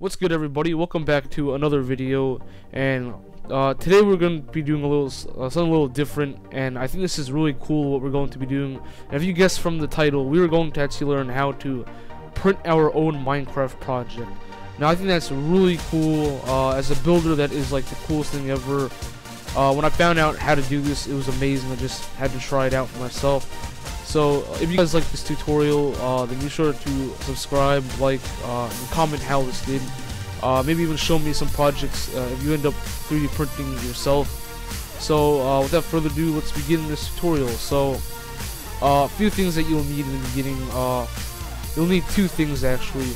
What's good everybody? Welcome back to another video and uh, today we're going to be doing a little uh, something a little different and I think this is really cool what we're going to be doing. And if you guessed from the title, we are going to actually learn how to print our own Minecraft project. Now I think that's really cool. Uh, as a builder, that is like the coolest thing ever. Uh, when I found out how to do this, it was amazing. I just had to try it out for myself. So if you guys like this tutorial, uh, then be sure to subscribe, like, uh, and comment how this did. Uh, maybe even show me some projects uh, if you end up 3D printing yourself. So uh, without further ado, let's begin this tutorial. So uh, a few things that you'll need in the beginning. you'll need two things actually.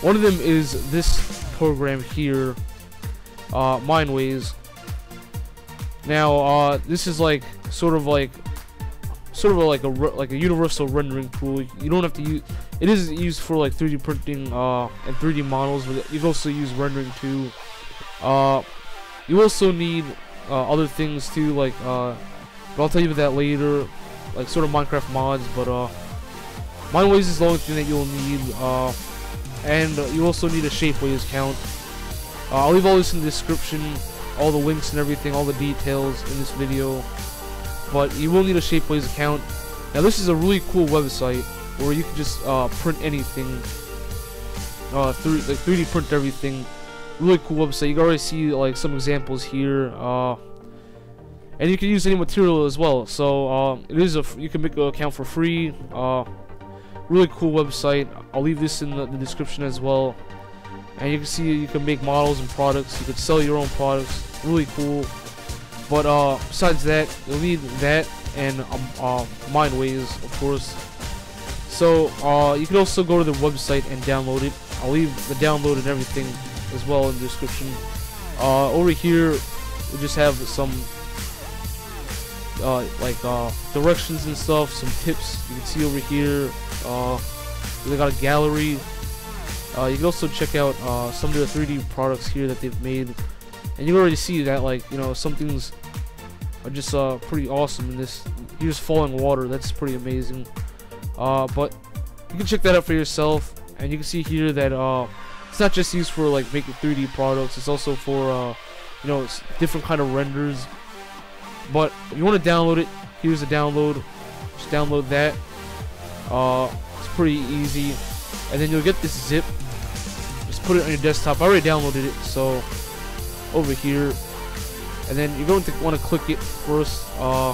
One of them is this program here, Mineways. Now this is like sort of like sort of a, like a like a universal rendering tool. You don't have to use. It is used for like 3D printing uh, and 3D models, but you can also use rendering too. Uh, you also need uh, other things too, like uh, but I'll tell you about that later, like sort of Minecraft mods. But uh, Mineways is the only thing that you'll need, uh, and you also need a Shapeways account. Uh, I'll leave all this in the description, all the links and everything, all the details in this video but you will need a Shapeways account. Now this is a really cool website where you can just uh, print anything, uh, through like 3D print everything. Really cool website. You can already see like some examples here, uh, and you can use any material as well. So uh, it is a you can make an account for free. Uh, really cool website. I'll leave this in the, the description as well. And you can see you can make models and products. You can sell your own products. Really cool. But uh, besides that, you'll need that and um, uh, Mineways, of course. So uh, you can also go to the website and download it. I'll leave the download and everything as well in the description. Uh, over here, we just have some uh, like uh, directions and stuff, some tips you can see over here. Uh, they got a gallery. Uh, you can also check out uh, some of the 3D products here that they've made, and you already see that like you know some things are just uh, pretty awesome in this. You Here's falling water. That's pretty amazing. Uh, but you can check that out for yourself. And you can see here that uh, it's not just used for like making 3D products. It's also for uh, you know different kind of renders. But if you want to download it, here's the download. Just download that. Uh, it's pretty easy. And then you'll get this zip. Just put it on your desktop. I already downloaded it, so over here and then you're going to want to click it first uh,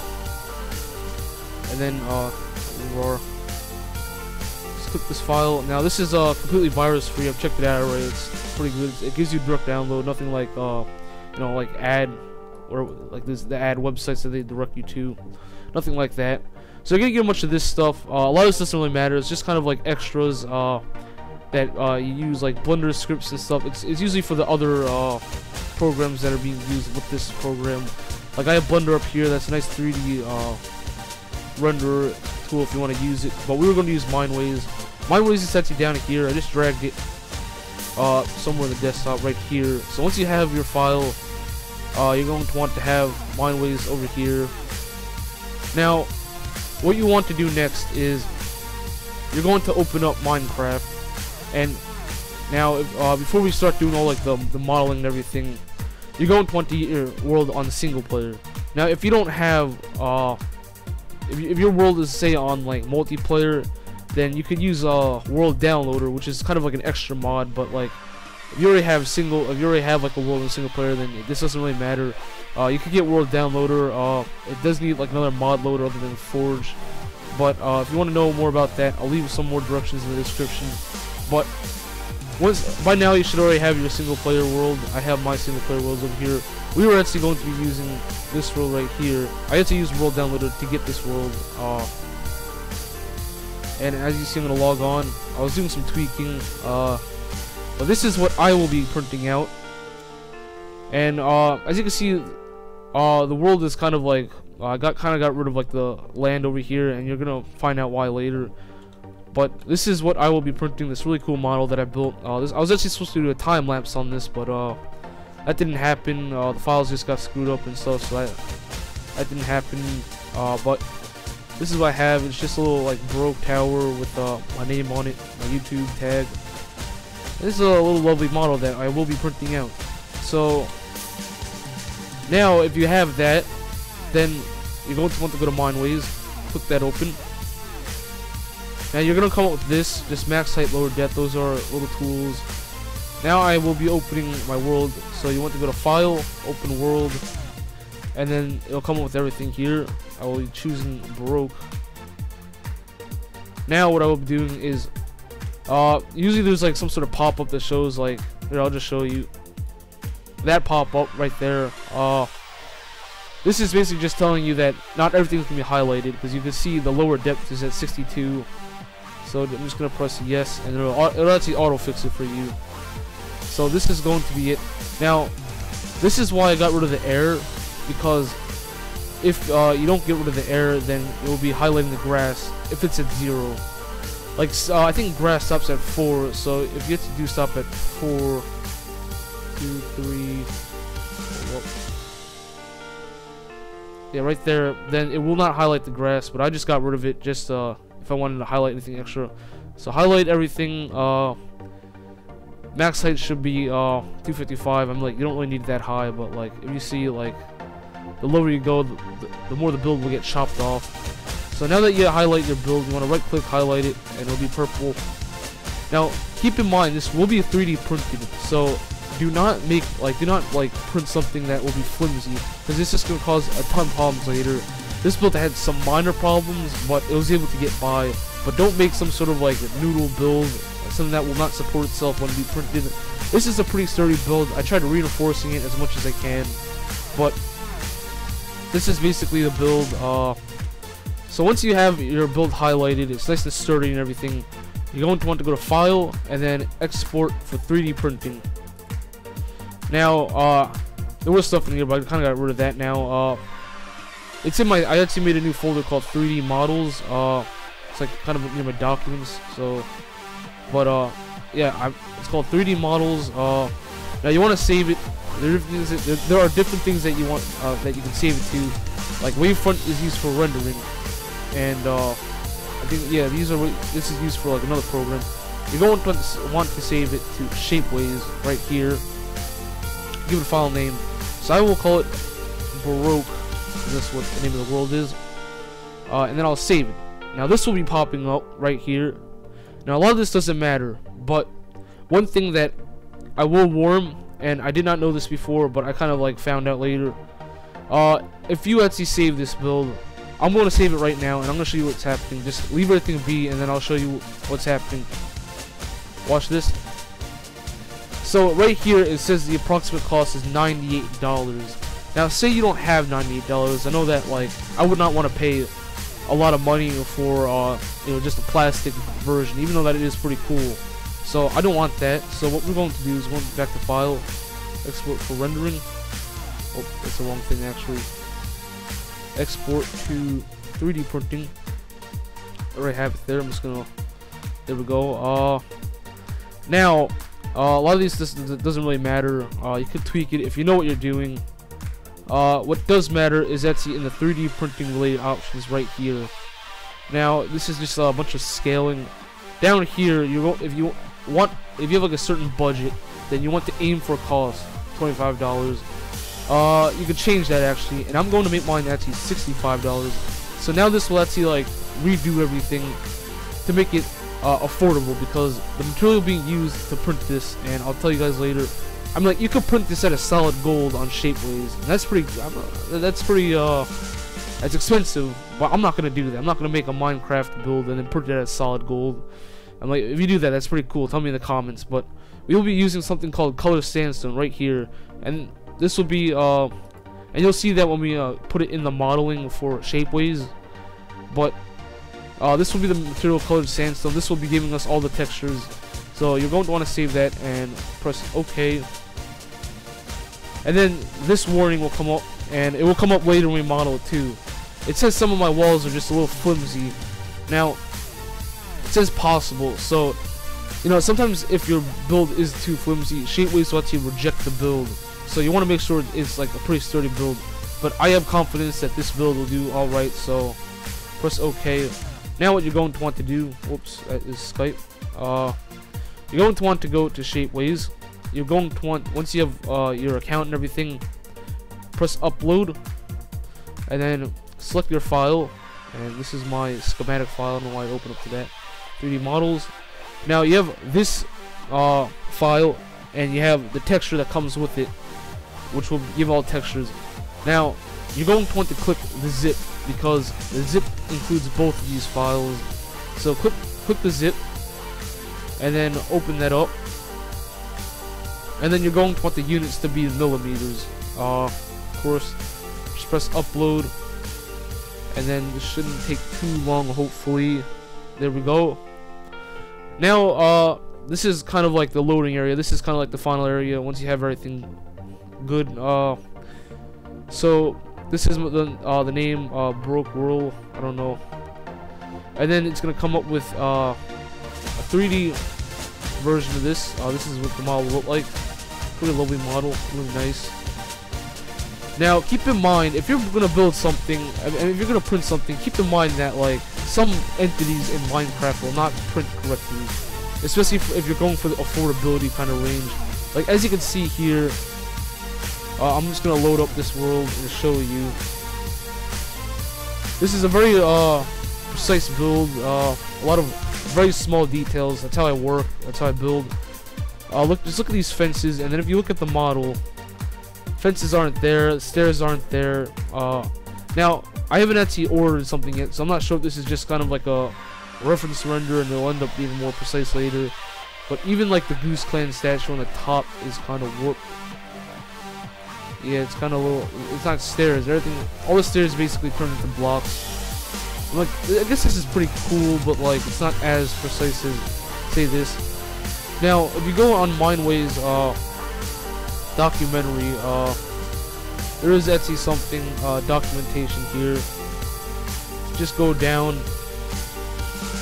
and then uh, let's click this file. Now this is uh, completely virus free I've checked it out already. It's pretty good. It gives you direct download nothing like uh, you know like ad or like this the ad websites that they direct you to. Nothing like that. So you're gonna get much of this stuff. Uh, a lot of this doesn't really matter. It's just kind of like extras uh, that uh, you use like blender scripts and stuff. It's, it's usually for the other uh, programs that are being used with this program. Like I have Blender up here, that's a nice 3D uh, render tool if you want to use it. But we were going to use Mineways. Mineways is actually down here. I just dragged it uh, somewhere in the desktop right here. So once you have your file, uh, you're going to want to have Mineways over here. Now, what you want to do next is you're going to open up Minecraft and now, uh, before we start doing all like the, the modeling and everything, you're going to want to your world on single player. Now, if you don't have, uh, if, if your world is say on like multiplayer, then you could use a uh, world downloader, which is kind of like an extra mod. But like, if you already have single, if you already have like a world in single player, then this doesn't really matter. Uh, you could get world downloader. Uh, it does need like another mod loader other than Forge. But uh, if you want to know more about that, I'll leave some more directions in the description. But once by now you should already have your single player world. I have my single player worlds over here. We were actually going to be using this world right here. I had to use World Downloader to get this world. Uh, and as you see, I'm gonna log on. I was doing some tweaking. Uh, but this is what I will be printing out. And uh, as you can see, uh, the world is kind of like uh, I got kind of got rid of like the land over here, and you're gonna find out why later. But this is what I will be printing, this really cool model that I built. Uh, this, I was actually supposed to do a time lapse on this, but uh, that didn't happen. Uh, the files just got screwed up and stuff, so that, that didn't happen. Uh, but this is what I have. It's just a little like broke tower with uh, my name on it, my YouTube tag. This is a little lovely model that I will be printing out. So now if you have that, then you're going to want to go to Mineways, click that open. Now you're gonna come up with this, just max height, lower depth, those are little tools. Now I will be opening my world, so you want to go to File, Open World, and then it'll come up with everything here. I will be choosing Baroque. Now what I will be doing is, uh, usually there's like some sort of pop-up that shows like, here I'll just show you, that pop-up right there, uh, this is basically just telling you that not everything's going to be highlighted, because you can see the lower depth is at 62, so I'm just to press yes, and it'll, it'll actually auto-fix it for you. So this is going to be it. Now, this is why I got rid of the error, because if uh, you don't get rid of the error, then it will be highlighting the grass if it's at zero. Like, uh, I think grass stops at four, so if you do stop at four, two, three, yeah, right there, then it will not highlight the grass, but I just got rid of it just uh, if I wanted to highlight anything extra. So highlight everything, uh, max height should be uh 255 i'm like you don't really need that high but like if you see like the lower you go the, the, more the build will get chopped off. So now that you highlight your build you want to right click highlight it and it'll be purple. Now keep in mind this will be a 3d printed so do not make like do not like print something that will be flimsy because this is going to cause a ton of problems later this build had some minor problems but it was able to get by but don't make some sort of like noodle build something that will not support itself when we printed. It. This is a pretty sturdy build. I tried reinforcing it as much as I can, but this is basically the build. Uh, so once you have your build highlighted, it's nice and sturdy and everything. You're going to want to go to File and then Export for 3D printing. Now, uh, there was stuff in here, but I kind of got rid of that now. Uh, it's in my. I actually made a new folder called 3D Models. Uh, it's like kind of near my documents. So but uh, yeah, I, it's called 3D models. Uh, now you want to save it. There, there, are different things that you want uh, that you can save it to. Like Wavefront is used for rendering, and uh, I think yeah, these are this is used for like another program. You're going to want to save it to Shapeways right here. Give it a file name. So I will call it Baroque. That's what the name of the world is. Uh, and then I'll save it. Now this will be popping up right here now, a lot of this doesn't matter, but one thing that I will warn, and I did not know this before, but I kind of like found out later. Uh, if you actually save this build, I'm going to save it right now, and I'm going to show you what's happening. Just leave everything be, and then I'll show you what's happening. Watch this. So right here, it says the approximate cost is $98. Now, say you don't have $98. I know that, like, I would not want to pay a lot of money for uh, you know just a plastic version, even though that it is pretty cool. So I don't want that. So what we're going to do is go back to File, Export for rendering. Oh, that's the wrong thing actually. Export to 3D printing. I already have it there. I'm just gonna. There we go. Uh, now uh, a lot of these this, this doesn't really matter. Uh, you could tweak it if you know what you're doing. Uh, what does matter is that's in the 3D printing related options right here. Now, this is just a bunch of scaling. Down here, you if you want, if you have like a certain budget, then you want to aim for a cost, $25. Uh, you can change that actually, and I'm going to make mine actually $65. So now this will actually like redo everything to make it uh, affordable because the material being used to print this, and I'll tell you guys later, I'm like, you could print this out of solid gold on Shapeways. That's pretty. Uh, that's pretty. Uh, that's expensive. But I'm not gonna do that. I'm not gonna make a Minecraft build and then print it at solid gold. I'm like, if you do that, that's pretty cool. Tell me in the comments. But we will be using something called color sandstone right here, and this will be. Uh, and you'll see that when we uh, put it in the modeling for Shapeways. But uh, this will be the material colored sandstone. This will be giving us all the textures. So you're going to want to save that and press OK. And then this warning will come up, and it will come up later when we model it too. It says some of my walls are just a little flimsy. Now, it says possible, so, you know, sometimes if your build is too flimsy, Shapeways will actually reject the build. So you want to make sure it's like a pretty sturdy build. But I have confidence that this build will do alright, so press OK. Now what you're going to want to do, whoops, that is Skype. Uh, you're going to want to go to Shapeways. You're going to want once you have uh, your account and everything, press upload, and then select your file. And this is my schematic file. I don't know why I open up to that. 3D models. Now you have this uh, file, and you have the texture that comes with it, which will give all textures. Now you're going to want to click the zip because the zip includes both of these files. So click click the zip and then open that up. And then you're going to want the units to be in millimeters. Uh, of course, just press upload. And then this shouldn't take too long, hopefully. There we go. Now, uh, this is kind of like the loading area. This is kind of like the final area once you have everything good. Uh, so this is the uh, the name uh, broke world. I don't know. And then it's gonna come up with uh, a 3D version of this. Uh, this is what the model will look like. Pretty lovely model, really nice. Now, keep in mind, if you're gonna build something, and if you're gonna print something, keep in mind that like some entities in Minecraft will not print correctly, especially if you're going for the affordability kind of range. Like as you can see here, uh, I'm just gonna load up this world and show you. This is a very uh, precise build. Uh, a lot of very small details. That's how I work. That's how I build. Uh, look, just look at these fences, and then if you look at the model, fences aren't there, stairs aren't there. Uh, now I haven't actually ordered something yet, so I'm not sure if this is just kind of like a reference render, and it'll end up being more precise later. But even like the Goose Clan statue on the top is kind of warped. Yeah, it's kind of little. It's not stairs. Everything, all the stairs basically turn into blocks. Like, I guess this is pretty cool, but like, it's not as precise as say this. Now, if you go on Mineways uh, documentary, uh, there is actually something uh, documentation here. Just go down.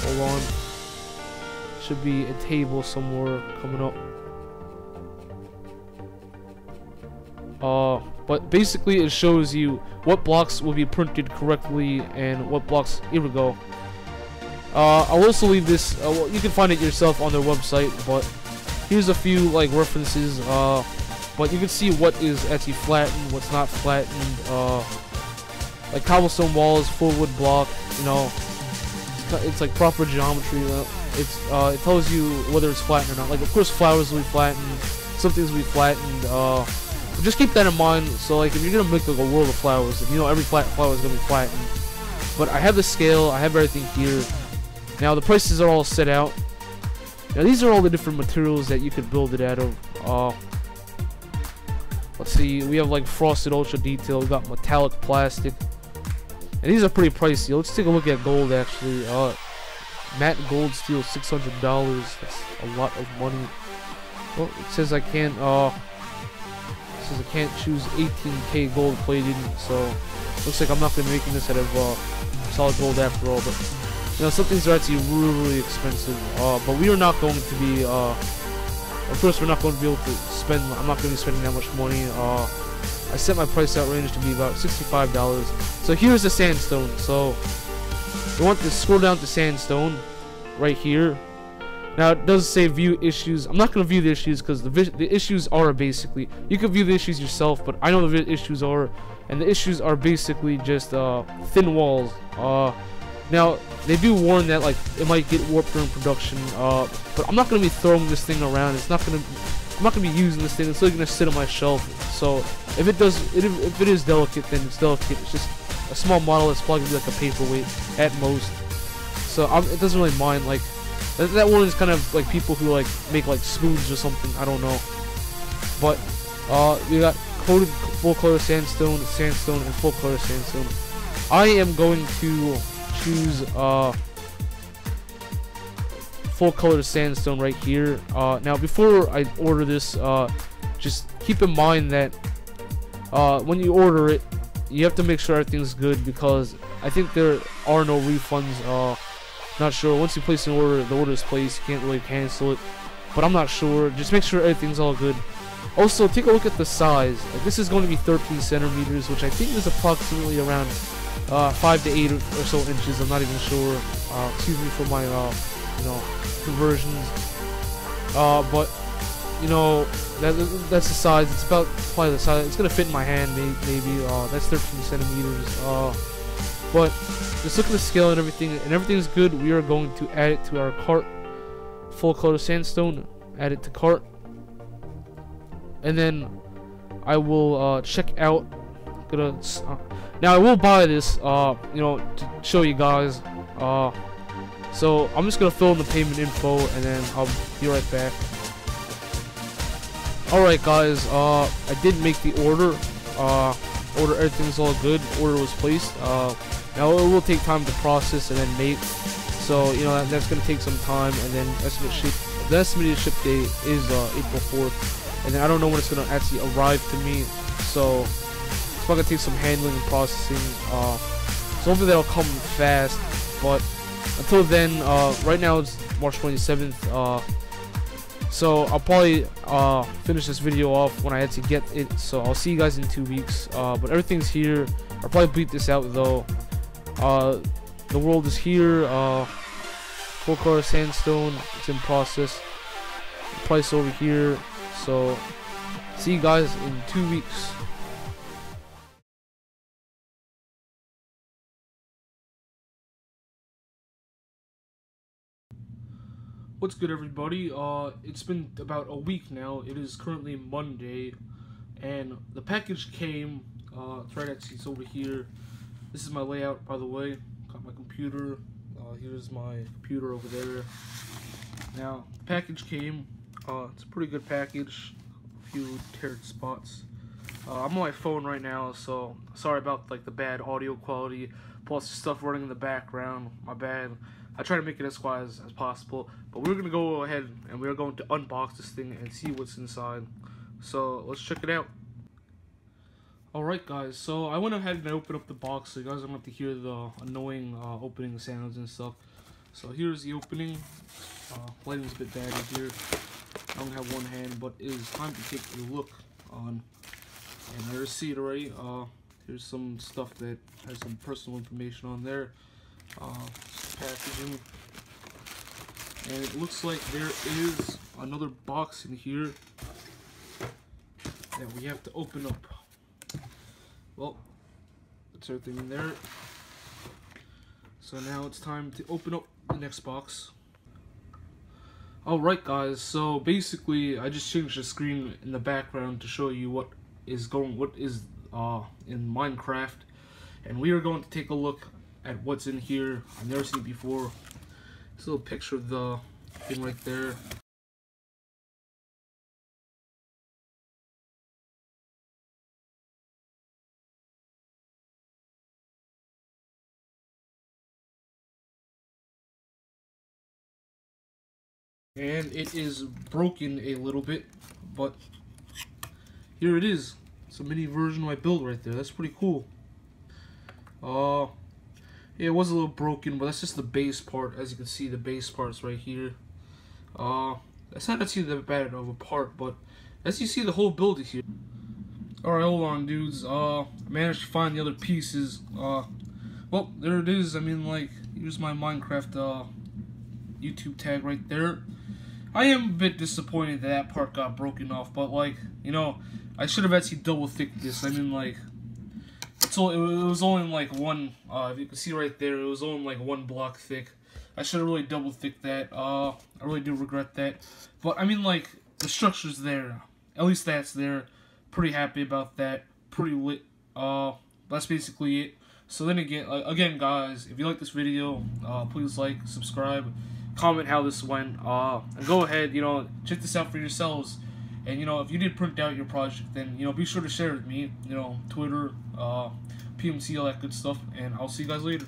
Hold on. Should be a table somewhere coming up. Uh, but basically it shows you what blocks will be printed correctly and what blocks here we go. Uh, I'll also leave this uh, well, you can find it yourself on their website but here's a few like references uh, but you can see what is actually flattened what's not flattened uh, like cobblestone walls full wood block you know. It's, it's like proper geometry it's uh, it tells you whether it's flattened or not. Like of course flowers will be flattened some things will be flattened uh, just keep that in mind. So like, if you're gonna make like a world of flowers, if you know every flat flower is gonna be flattened. But I have the scale. I have everything here. Now the prices are all set out. Now these are all the different materials that you could build it out of. Uh, let's see. We have like frosted ultra detail. We got metallic plastic. And these are pretty pricey. Let's take a look at gold actually. Uh, matte gold steel, $600. That's a lot of money. Well, it says I can't, uh, says I can't choose 18k gold plated, so looks like I'm not going to be making this out of uh, solid gold after all, but you know, some things are actually really, really expensive, uh, but we are not going to be, uh, of course we're not going to be able to spend, I'm not going to be spending that much money, uh, I set my price out range to be about $65, so here's the sandstone, so we want to scroll down to sandstone, right here, now it does say view issues. I'm not gonna view the issues because the the issues are basically you can view the issues yourself, but I know the issues are, and the issues are basically just uh, thin walls. Uh, now they do warn that like it might get warped during production, uh, but I'm not gonna be throwing this thing around. It's not gonna I'm not gonna be using this thing. It's still gonna sit on my shelf. So if it does, if it is delicate, then it's delicate. It's just a small model It's probably gonna be like a paperweight at most. So I'm, it doesn't really mind like that, that one is kind of like people who like make like spoons or something. I don't know. But uh, we got coated full color sandstone, sandstone, and full color sandstone. I am going to choose uh, full color sandstone right here. Uh, now, before I order this, uh, just keep in mind that uh, when you order it, you have to make sure everything's good because I think there are no refunds. Uh, not sure. Once you place an order, the order is placed. You can't really cancel it. But I'm not sure. Just make sure everything's all good. Also, take a look at the size. Like, this is going to be 13 centimeters, which I think is approximately around uh, 5 to 8 or so inches. I'm not even sure. Uh, excuse me for my, uh, you know, conversions. Uh, but you know that that's the size. It's about probably the size. It's gonna fit in my hand, maybe. Uh, that's 13 centimeters. But just look at the scale and everything, and everything's good. We are going to add it to our cart. Full color sandstone. Add it to cart, and then I will uh, check out. Gonna uh, now I will buy this. Uh, you know, to show you guys. Uh, so I'm just gonna fill in the payment info, and then I'll be right back. Alright guys, uh, I did make the order. Uh, order, everything's all good. Order was placed. Uh, now it will take time to process and then make. So, you know, that, that's going to take some time. And then estimate ship, the estimated ship date is uh, April 4th. And then I don't know when it's going to actually arrive to me. So, it's probably going to take some handling and processing. Uh, so hopefully that'll come fast. But until then, uh, right now it's March 27th. Uh, so I'll probably uh, finish this video off when I had to get it. So I'll see you guys in two weeks. Uh, but everything's here. I'll probably bleep this out though. Uh, the world is here. Uh, full color sandstone. It's in process. price over here. So see you guys in two weeks. What's good, everybody? Uh, it's been about a week now. It is currently Monday, and the package came. Uh, it's right over here. This is my layout, by the way. Got my computer. Uh, here's my computer over there. Now, the package came. Uh, it's a pretty good package. A few teared spots. Uh, I'm on my phone right now, so sorry about like the bad audio quality. Plus stuff running in the background. My bad. I try to make it as quiet as, as possible. But we're going to go ahead and we're going to unbox this thing and see what's inside. So let's check it out. Alright guys, so I went ahead and I opened up the box so you guys don't have to hear the annoying uh, opening sounds and stuff. So here's the opening. Uh, lighting's a bit bad here. I only have one hand, but it is time to take a look on. And I see it already. Uh, here's some stuff that has some personal information on there. Uh, packaging. And it looks like there is another box in here that we have to open up. Well, that's everything in there. So now it's time to open up the next box. Alright guys, so basically I just changed the screen in the background to show you what is going, what is uh, in Minecraft. And we are going to take a look at what's in here. I've never seen it before. This little picture of the thing right there. And it is broken a little bit, but here it is. It's a mini version of my build right there. That's pretty cool. Uh, it was a little broken, but that's just the base part. As you can see, the base part's right here. Uh, that's not actually that bad of a part, but as you see, the whole build is here. Alright, hold on, dudes. Uh, managed to find the other pieces. Uh, well, there it is. I mean, like, here's my Minecraft, uh, YouTube tag right there. I am a bit disappointed that that part got broken off, but, like, you know, I should have actually double thick this. I mean, like, it was only like one, uh, if you can see right there, it was only like one block thick. I should have really double thick that. Uh, I really do regret that. But I mean, like the structure's there. At least that's there. Pretty happy about that. Pretty lit. Uh, that's basically it. So then again, uh, again, guys, if you like this video, uh, please like, subscribe, comment how this went. Uh, and go ahead, you know, check this out for yourselves. And you know, if you did print out your project, then you know, be sure to share it with me. You know, Twitter, uh, PMC, all that good stuff. And I'll see you guys later.